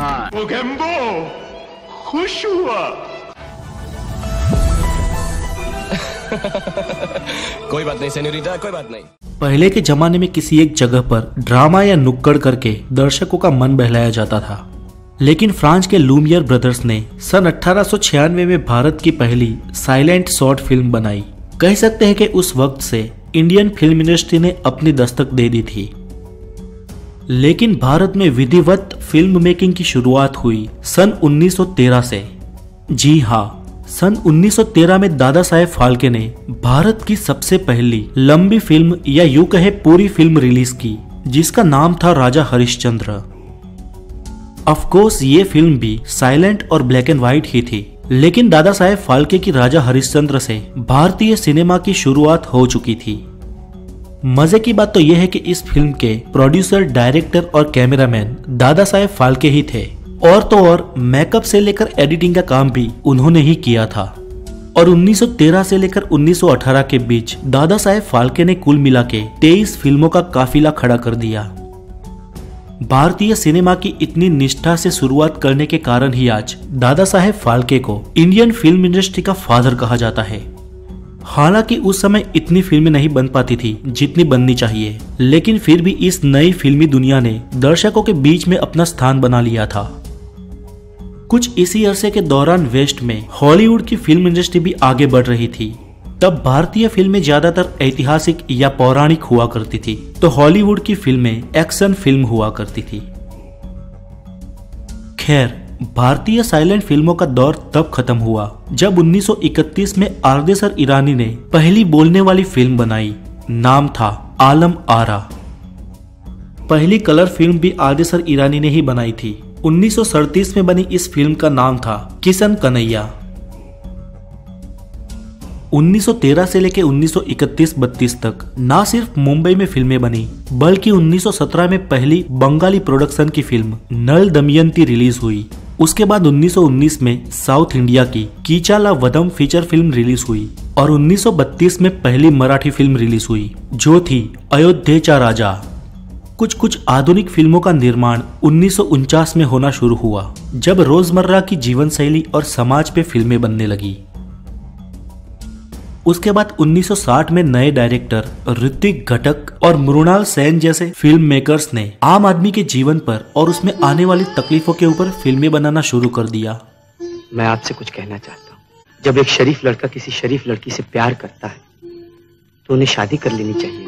कहाँ वो गेम्बो खुश हुआ। कोई बात नहीं सेन्योरिटा कोई बात नहीं। पहले के जमाने में किसी एक जगह पर ड्रामा या नुक्कड़ करके दर्शकों का मन बहलाया जाता था। लेकिन फ्रांस के लूमियर ब्रदर्स ने सन 1896 में भारत की पहली साइलेंट शॉर्ट फ़िल्म बनाई। कह सकते हैं कि उस वक्त से इंडियन फ़िल्म इंडस्ट्री ने अपनी दस्तक दे दी थी। लेकिन भारत में विधिवत फ़िल्म मेकिंग की शुरुआत हुई सन 1913 से जी हाँ सन 1913 में दादा साहेब फाल्के ने भारत की सबसे पहली लंबी फ़िल्म या यूँ कहे पूरी फ़िल्म रिलीज़ की, जिसका नाम था राजा हरिश्चंद्र। ऑफकोर्स ये फ़िल्म भी साइलेंट और ब्लैक एंड व्हाइट ही थी, लेकिन दादा साहेब फाल्के की राजा हरिश्चंद्र से भारतीय सिनेमा की शुरुआत हो चुकी थी। मज़े की बात तो यह है कि इस फ़िल्म के प्रोड्यूसर, डायरेक्टर और कैमरामैन दादा साहेब फाल्के ही थे। और तो और मेकअप से लेकर एडिटिंग का काम भी उन्होंने ही किया था। और 1913 से लेकर 1918 के बीच दादा साहेब फाल्के ने कुल मिला के तेईस फ़िल्मों का काफिला खड़ा कर दिया। भारतीय सिनेमा की इतनी निष्ठा से शुरुआत करने के कारण ही आज दादा साहेब फाल्के को इंडियन फ़िल्म इंडस्ट्री का फादर कहा जाता है। हालाँकि उस समय इतनी फ़िल्में नहीं बन पाती थी जितनी बननी चाहिए। लेकिन फिर भी इस नई फिल्मी दुनिया ने दर्शकों के बीच में अपना स्थान बना लिया था। कुछ इसी अरसे के दौरान वेस्ट में हॉलीवुड की फ़िल्म इंडस्ट्री भी आगे बढ़ रही थी। तब भारतीय फ़िल्में ज़्यादातर ऐतिहासिक या पौराणिक हुआ करती थी तो हॉलीवुड की फ़िल्में एक्शन फ़िल्म हुआ करती थी। खैर भारतीय साइलेंट फ़िल्मों का दौर तब खत्म हुआ, जब 1931 में आरदेसर ईरानी ने पहली बोलने वाली फ़िल्म बनाई, नाम था आलम आरा। पहली कलर फ़िल्म भी आरदेसर ईरानी ने ही बनाई थी। 1937 में बनी इस फ़िल्म का नाम था किशन कन्हैया। 1913 से लेकर 1931-32 तक न सिर्फ़ मुंबई में फ़िल्में बनी, बल्कि 1917 में पहली बंगाली प्रोडक्शन की फ़िल्म नल दमयंती रिलीज़ हुई। उसके बाद 1919 में साउथ इंडिया की Keechaka Vadham feature film release हुई और 1932 में पहली मराठी फ़िल्म रिलीज़ हुई, जो थी अयोध्या राजा। कुछ कुछ आधुनिक फ़िल्मों का निर्माण उन्नीस में होना शुरू हुआ, जब रोज़मर्रा की जीवन शैली और समाज पे फ़िल्में बनने लगी। उसके बाद 1960 में नए डायरेक्टर ऋतिक घटक और मृणाल सेन जैसे फ़िल्म मेकर्स ने आम आदमी के जीवन पर और उसमें आने वाली तकलीफों के ऊपर फ़िल्में बनाना शुरू कर दिया। मैं आपसे कुछ कहना चाहता हूँ। जब एक शरीफ लड़का किसी शरीफ लड़की से प्यार करता है तो उन्हें शादी कर लेनी चाहिए।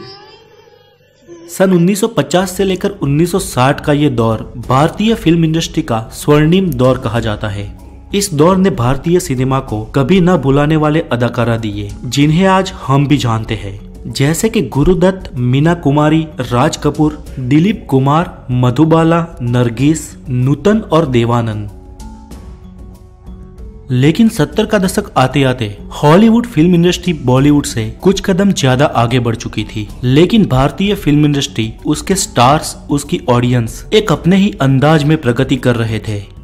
सन 1950 से लेकर 1960 का ये दौर भारतीय फ़िल्म इंडस्ट्री का स्वर्णिम दौर कहा जाता है। इस दौर ने भारतीय सिनेमा को कभी न भुलाने वाले अदाकारा दिए, जिन्हें आज हम भी जानते हैं। जैसे कि गुरुदत्त, मीना कुमारी, राज कपूर, दिलीप कुमार, मधुबाला, नरगिस, नूतन और देवानंद। लेकिन सत्तर का दशक आते आते हॉलीवुड फ़िल्म इंडस्ट्री बॉलीवुड से कुछ कदम ज़्यादा आगे बढ़ चुकी थी। लेकिन भारतीय फ़िल्म इंडस्ट्री, उसके स्टार्स, उसकी ऑडियंस, एक अपने ही अंदाज में प्रगति कर रहे थे।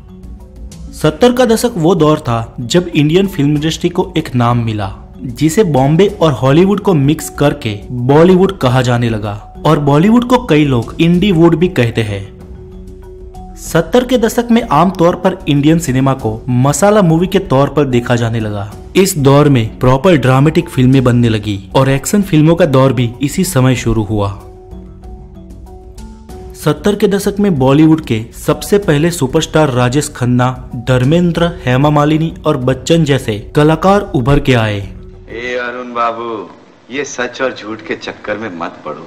सत्तर का दशक वो दौर था जब इंडियन फ़िल्म इंडस्ट्री को एक नाम मिला, जिसे बॉम्बे और हॉलीवुड को मिक्स करके बॉलीवुड कहा जाने लगा। और बॉलीवुड को कई लोग इंडी वुड भी कहते हैं। सत्तर के दशक में आमतौर पर इंडियन सिनेमा को मसाला मूवी के तौर पर देखा जाने लगा। इस दौर में प्रॉपर ड्रामेटिक फ़िल्में बनने लगी और एक्शन फ़िल्मों का दौर भी इसी समय शुरू हुआ। सत्तर के दशक में बॉलीवुड के सबसे पहले सुपरस्टार राजेश खन्ना धर्मेंद्र हेमा मालिनी और बच्चन जैसे कलाकार उभर के आए। ए अरुण बाबू ये सच और झूठ के चक्कर में मत पड़ो।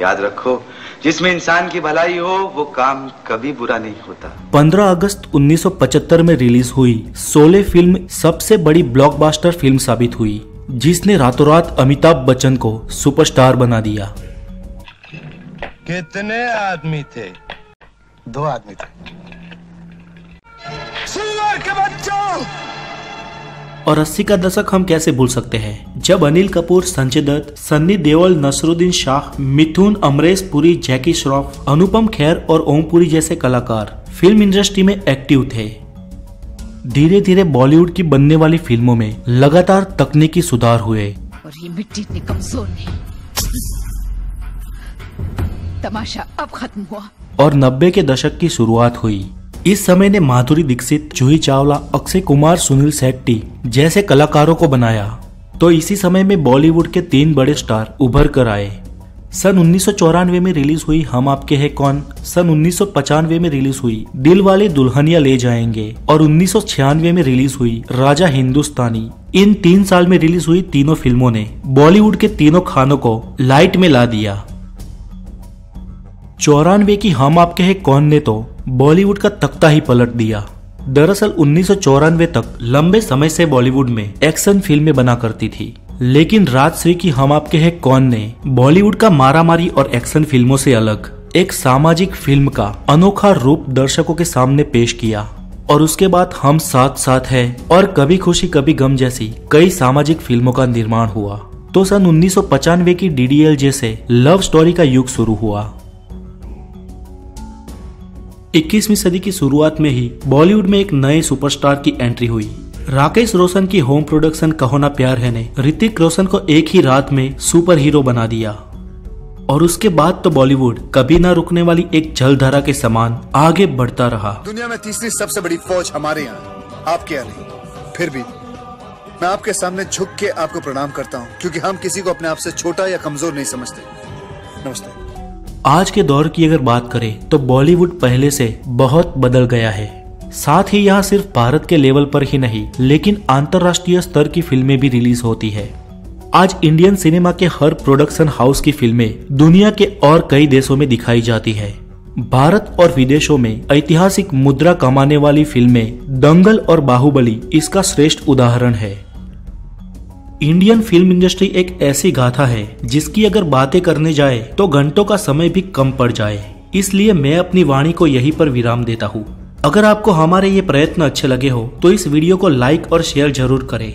याद रखो जिसमें इंसान की भलाई हो वो काम कभी बुरा नहीं होता। 15 अगस्त 1975 में रिलीज़ हुई सोले फ़िल्म सबसे बड़ी ब्लॉकबस्टर फ़िल्म साबित हुई जिसने रातों रात अमिताभ बच्चन को सुपरस्टार बना दिया। कितने आदमी थे? दो आदमी थे। सुअर के बच्चों! और अस्सी का दशक हम कैसे भूल सकते हैं? जब अनिल कपूर संजय दत्त सन्नी देओल नसरुद्दीन शाह मिथुन अमरेश पुरी जैकी श्रॉफ अनुपम खेर और ओमपुरी जैसे कलाकार फ़िल्म इंडस्ट्री में एक्टिव थे। धीरे धीरे बॉलीवुड की बनने वाली फ़िल्मों में लगातार तकनीकी सुधार हुए। और ये मिट्टी इतनी कमज़ोर नहीं। तमाशा अब खत्म हुआ। और नब्बे के दशक की शुरुआत हुई। इस समय ने माधुरी दीक्षित, जूही चावला, अक्षय कुमार, सुनील शेट्टी जैसे कलाकारों को बनाया। तो इसी समय में बॉलीवुड के तीन बड़े स्टार उभर कर आए। सन उन्नीस सौ चौरानवे में रिलीज़ हुई हम आपके हैं कौन? सन उन्नीस में रिलीज़ हुई दिल वाले दुल्हनिया ले जाएँगे। और उन्नीस सौ छियानवे में रिलीज़ हुई राजा हिंदुस्तानी। इन तीन साल में रिलीज़ हुई तीनों फ़िल्मों ने बॉलीवुड के तीनों खानों को लाइट में ला दिया। चौरानवे की हम आपके हैं कौन ने तो बॉलीवुड का तख्ता ही पलट दिया। दरअसल उन्नीस सौ चौरानवे तक लंबे समय से बॉलीवुड में एक्शन फ़िल्में बना करती थी। लेकिन राजश्री की हम आपके हैं कौन ने बॉलीवुड का मारामारी और एक्शन फ़िल्मों से अलग एक सामाजिक फ़िल्म का अनोखा रूप दर्शकों के सामने पेश किया। और उसके बाद हम साथ साथ है और कभी खुशी, कभी गम जैसी कई सामाजिक फ़िल्मों का निर्माण हुआ। तो सन उन्नीस की डीडीएल जैसे लव स्टोरी का युग शुरू हुआ। 21वीं सदी की शुरुआत में ही बॉलीवुड में एक नए सुपरस्टार की एंट्री हुई। राकेश रोशन की होम प्रोडक्शन कहो ना प्यार है ने ऋतिक रोशन को एक ही रात में सुपर हीरो बना दिया। और उसके बाद तो बॉलीवुड कभी ना रुकने वाली एक जलधारा के समान आगे बढ़ता रहा। दुनिया में तीसरी सबसे बड़ी फौज हमारे यहाँ आपके यहाँ फिर भी मैं आपके सामने झुक के आपको प्रणाम करता हूँ, क्योंकि हम किसी को अपने आप से छोटा या कमज़ोर नहीं समझते। नमस्ते। आज के दौर की अगर बात करें तो बॉलीवुड पहले से बहुत बदल गया है। साथ ही यहाँ सिर्फ़ भारत के लेवल पर ही नहीं, लेकिन अंतरराष्ट्रीय स्तर की फ़िल्में भी रिलीज़ होती है। आज इंडियन सिनेमा के हर प्रोडक्शन हाउस की फ़िल्में दुनिया के और कई देशों में दिखाई जाती है। भारत और विदेशों में ऐतिहासिक मुद्रा कमाने वाली फ़िल्में दंगल और बाहुबली इसका श्रेष्ठ उदाहरण है। इंडियन फ़िल्म इंडस्ट्री एक ऐसी गाथा है, जिसकी अगर बातें करने जाए तो घंटों का समय भी कम पड़ जाए। इसलिए मैं अपनी वाणी को यहीं पर विराम देता हूँ। अगर आपको हमारे ये प्रयत्न अच्छे लगे हो तो इस वीडियो को लाइक और शेयर ज़रूर करें।